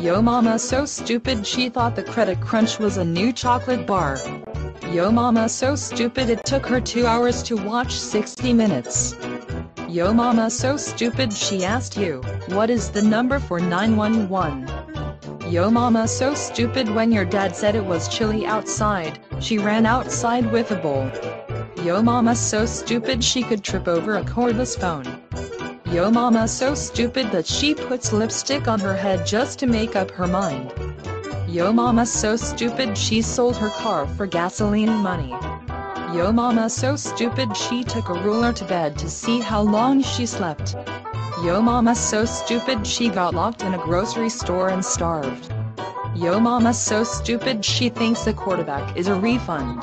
Yo mama so stupid she thought the credit crunch was a new chocolate bar. Yo mama so stupid it took her 2 hours to watch 60 minutes. Yo mama so stupid she asked you, what is the number for 911? Yo mama so stupid when your dad said it was chilly outside, she ran outside with a bowl. Yo mama so stupid she could trip over a cordless phone. Yo mama so stupid that she puts lipstick on her head just to make up her mind. Yo mama so stupid she sold her car for gasoline money. Yo mama so stupid she took a ruler to bed to see how long she slept. Yo mama so stupid she got locked in a grocery store and starved. Yo mama so stupid she thinks a quarterback is a refund.